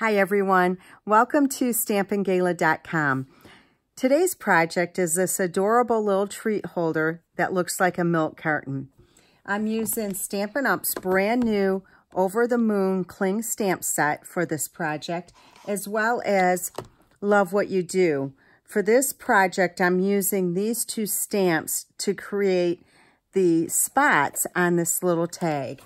Hi everyone, welcome to stampingala.com. Today's project is this adorable little treat holder that looks like a milk carton. I'm using Stampin' Up's brand new Over the Moon Cling Stamp Set for this project, as well as Love What You Do. For this project, I'm using these two stamps to create the spots on this little tag.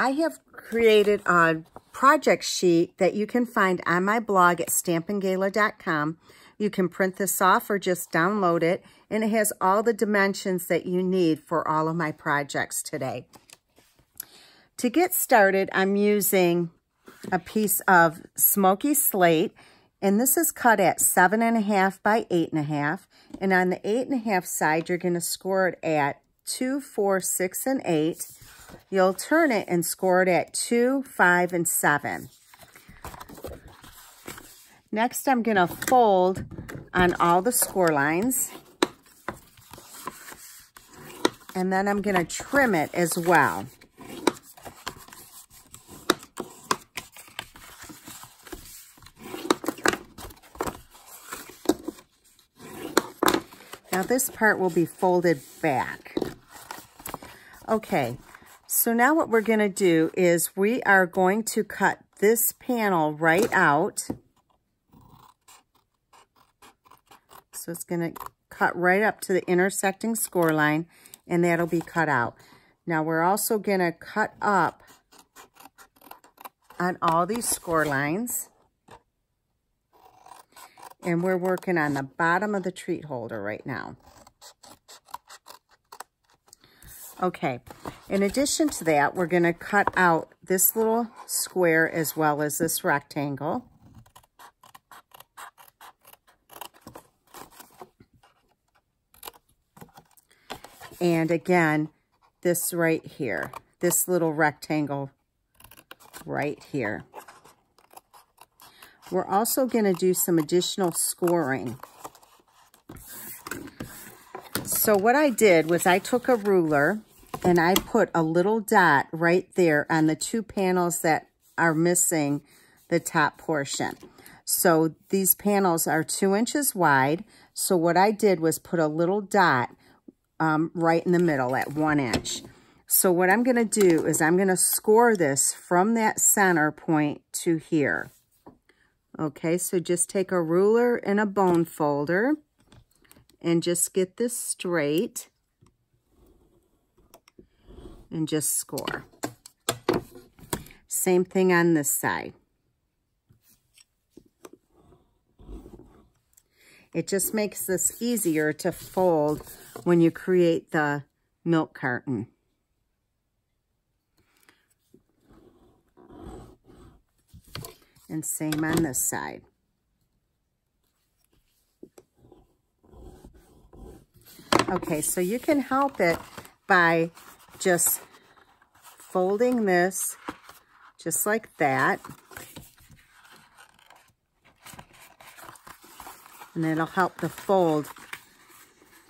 I have created a project sheet that you can find on my blog at stampingala.com. You can print this off or just download it, and it has all the dimensions that you need for all of my projects today. To get started, I'm using a piece of smoky slate, and this is cut at seven and a half by eight and a half. And on the eight and a half side, you're going to score it at two, four, six, and eight. You'll turn it and score it at 2, 5, and 7. Next, I'm going to fold on all the score lines. And then I'm going to trim it as well. Now this part will be folded back. Okay, so now what we're going to do is we are going to cut this panel right out. So it's going to cut right up to the intersecting score line, and that'll be cut out. Now we're also going to cut up on all these score lines. And we're working on the bottom of the treat holder right now. Okay, in addition to that, we're going to cut out this little square as well as this rectangle. And again, this right here, this little rectangle right here. We're also going to do some additional scoring. So what I did was I took a ruler and I put a little dot right there on the two panels that are missing the top portion. So these panels are two inches wide. So what I did was put a little dot um, right in the middle at one inch. So what I'm going to do is I'm going to score this from that center point to here. Okay, so just take a ruler and a bone folder and just get this straight and just score. Same thing on this side. It just makes this easier to fold when you create the milk carton. And same on this side. Okay, so you can help it by just folding this just like that. And it'll help the fold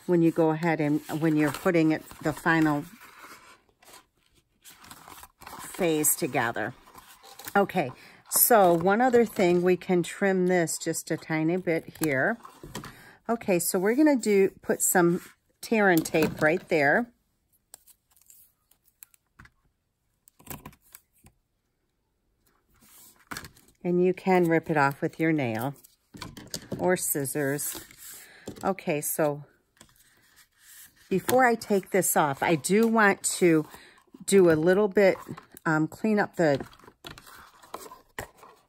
when you go ahead and when you're putting it the final phase together. Okay, so one other thing, we can trim this just a tiny bit here. Okay, so we're gonna do put some tear and tape right there. And you can rip it off with your nail or scissors. Okay, so before I take this off, I do want to do a little bit, um, clean up the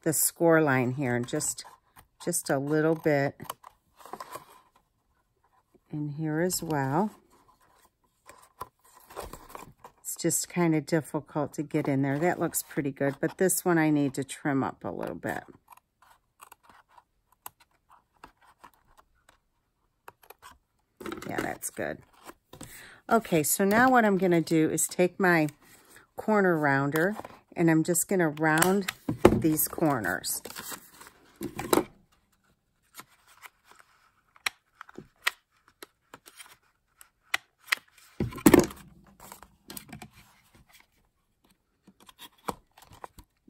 the score line here and just just a little bit in here as well just kind of difficult to get in there. That looks pretty good, but this one I need to trim up a little bit. Yeah, that's good. Okay, so now what I'm going to do is take my corner rounder and I'm just going to round these corners.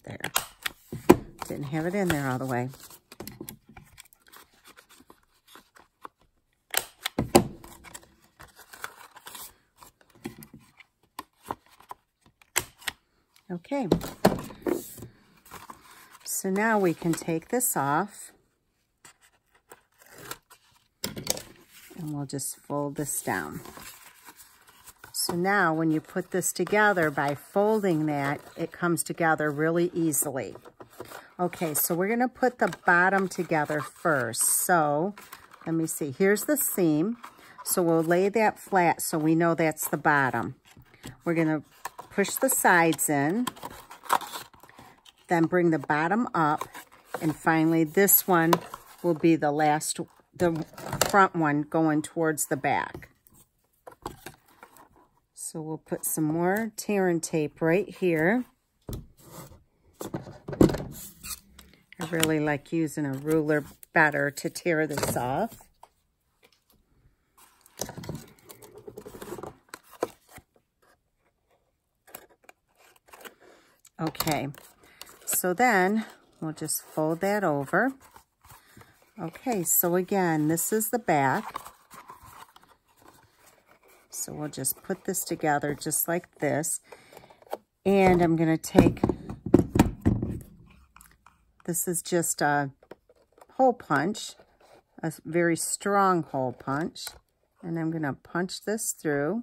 There. Didn't have it in there all the way. Okay. So now we can take this off. And we'll just fold this down. So now when you put this together by folding that, it comes together really easily. Okay, so we're gonna put the bottom together first. So let me see, here's the seam. So we'll lay that flat so we know that's the bottom. We're gonna push the sides in, then bring the bottom up, and finally this one will be the last, the front one going towards the back. So we'll put some more tear and tape right here. Really like using a ruler better to tear this off. Okay, so then we'll just fold that over. Okay, so again, this is the back. So we'll just put this together just like this. And I'm going to take, this is just a hole punch, a very strong hole punch. And I'm going to punch this through.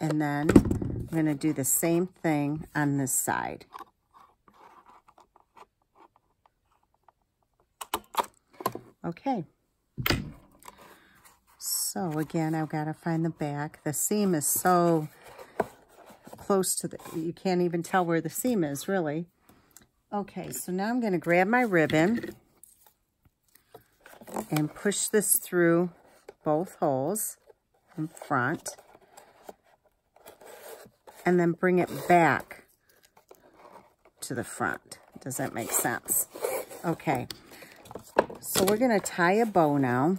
And then I'm going to do the same thing on this side. Okay. So again, I've got to find the back. The seam is so close to the, you can't even tell where the seam is really. Okay, so now I'm going to grab my ribbon and push this through both holes in front and then bring it back to the front. Does that make sense? Okay, so we're going to tie a bow now.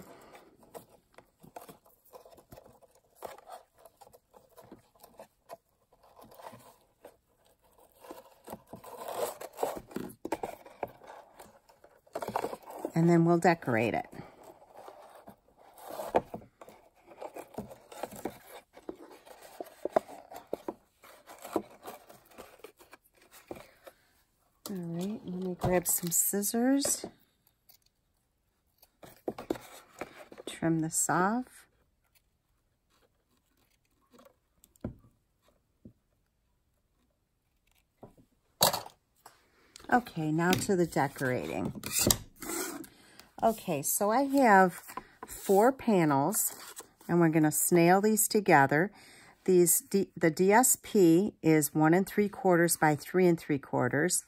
And then we'll decorate it. All right, let me grab some scissors. Trim this off. Okay, now to the decorating. Okay, so I have four panels, and we're going to snail these together. These D, The DSP is one and three quarters by three and three quarters.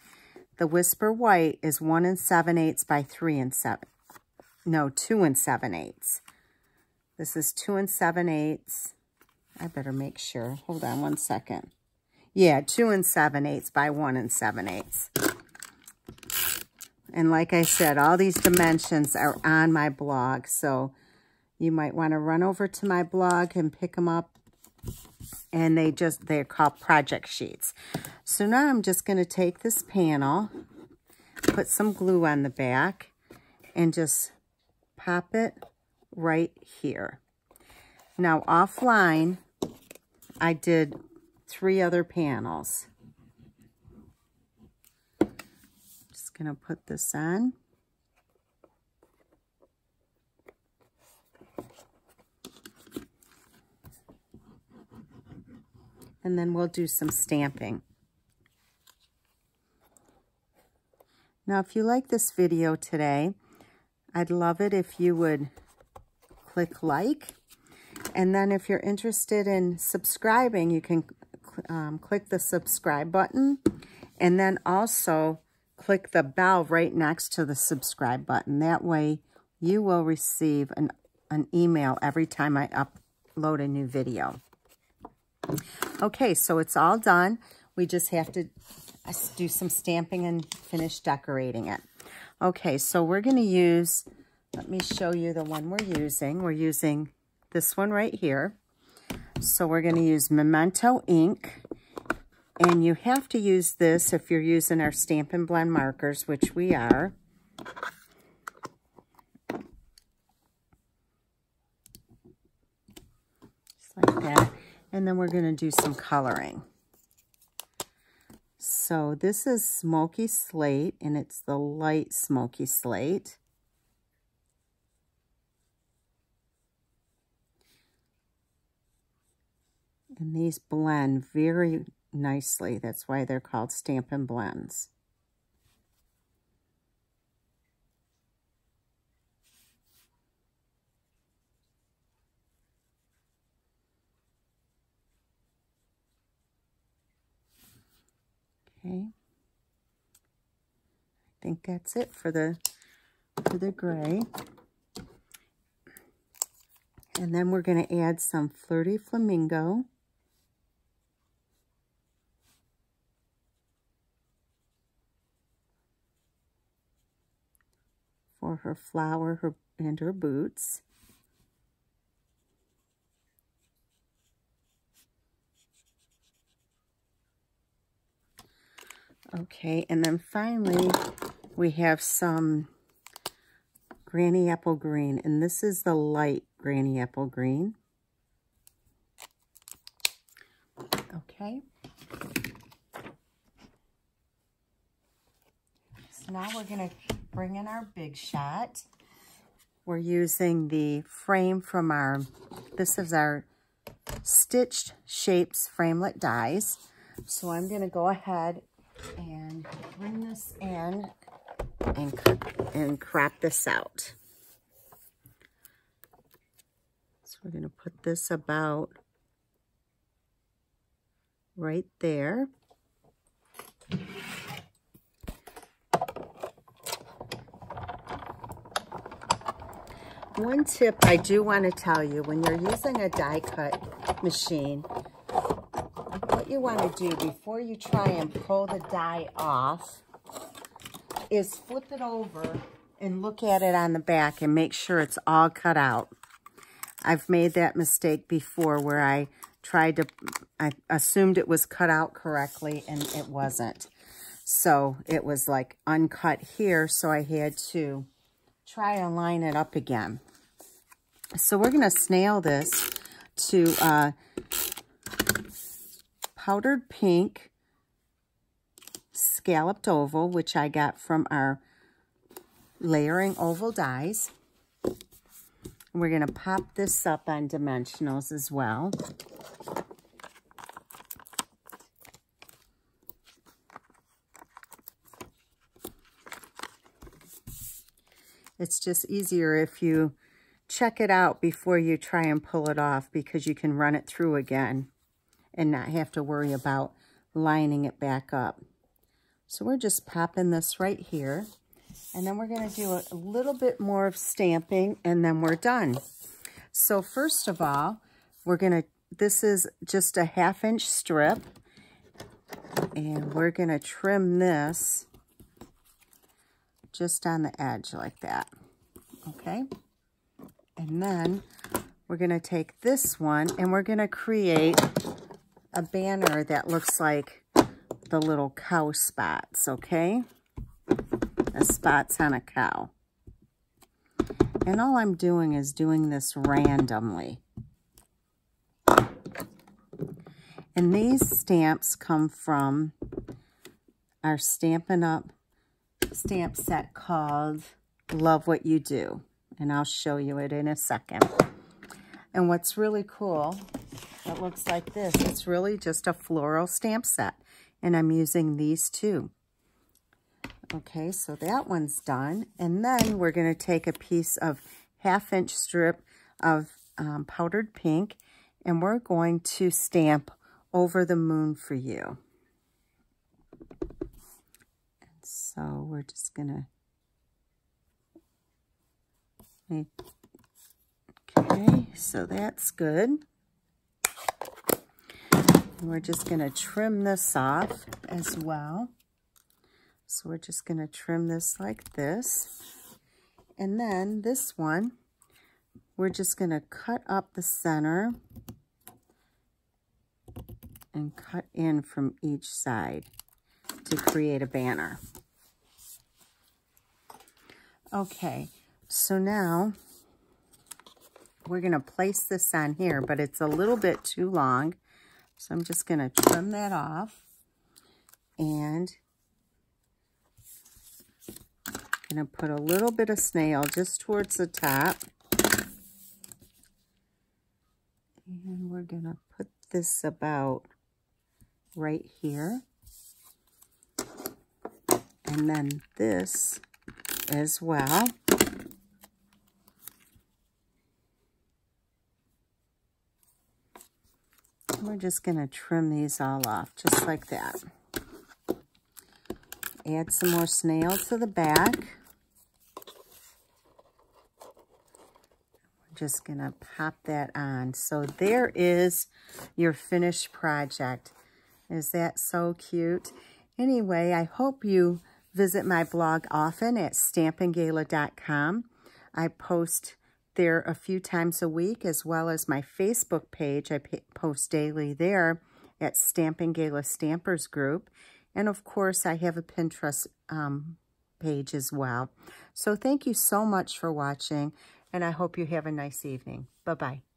The Whisper White is one and seven eighths by three and seven. No, two and seven eighths. This is two and seven eighths. I better make sure. Hold on one second. Yeah, two and seven eighths by one and seven eighths. And like I said, all these dimensions are on my blog. So you might want to run over to my blog and pick them up. And they just, they're called project sheets. So now I'm just going to take this panel, put some glue on the back, and just pop it right here. Now offline, I did three other panels. Going to put this on. And then we'll do some stamping. Now, if you like this video today, I'd love it if you would click like. And then if you're interested in subscribing, you can um, click the subscribe button. And then also click the bell right next to the subscribe button. That way you will receive an, an email every time I upload a new video. Okay, so it's all done. We just have to uh, do some stamping and finish decorating it. Okay, so we're going to use, let me show you the one we're using. We're using this one right here. So we're going to use Memento ink And you have to use this if you're using our Stampin' Blend markers, which we are. Just like that. And then we're going to do some coloring. So this is Smoky Slate, and it's the light Smoky Slate. And these blend very nicely. That's why they're called Stampin' Blends. Okay. I think that's it for the for the gray. And then we're going to add some Flirty Flamingo. For her flower her, and her boots. Okay, and then finally we have some Granny Apple Green, and this is the light Granny Apple Green. Okay. So now we're going to bring in our big shot. We're using the frame from our, this is our Stitched Shapes Framelit Dies. So I'm going to go ahead and bring this in and, and crop this out. So we're going to put this about right there. One tip I do want to tell you, when you're using a die cut machine, what you want to do before you try and pull the die off is flip it over and look at it on the back and make sure it's all cut out. I've made that mistake before where I tried to, I assumed it was cut out correctly and it wasn't. So it was like uncut here, so I had to try and line it up again. So we're going to snail this to uh, powdered pink scalloped oval, which I got from our layering oval dies. We're going to pop this up on dimensionals as well. It's just easier if you check it out before you try and pull it off because you can run it through again and not have to worry about lining it back up. So we're just popping this right here. And then we're going to do a, little bit more of stamping and then we're done. So first of all, we're going to, this is just a half inch strip. And we're going to trim this just on the edge like that. Okay. And then we're going to take this one and we're going to create a banner that looks like the little cow spots, okay? The spots on a cow. And all I'm doing is doing this randomly. And these stamps come from our Stampin' Up! Stamp set called Love What You Do. And I'll show you it in a second. And what's really cool it looks like this. It's really just a floral stamp set. And I'm using these two. Okay, so that one's done. And then we're going to take a piece of half-inch strip of um, powdered pink. And we're going to stamp over the moon for you. And so we're just going to... Okay, so that's good. We're just going to trim this off as well. So we're just going to trim this like this. And then this one, we're just going to cut up the center and cut in from each side to create a banner. Okay, so now we're going to place this on here, but it's a little bit too long. So I'm just going to trim that off. And I'm going to put a little bit of snail just towards the top. And we're going to put this about right here. And then this as well. We're just going to trim these all off, just like that. Add some more snail to the back. We're just going to pop that on. So there is your finished project. Is that so cute? Anyway, I hope you visit my blog often at stampingala.com. I post there a few times a week, as well as my Facebook page. I post daily there at Stampin' Gala Stampers Group. And of course, I have a Pinterest um, page as well. So thank you so much for watching, and I hope you have a nice evening. Bye-bye.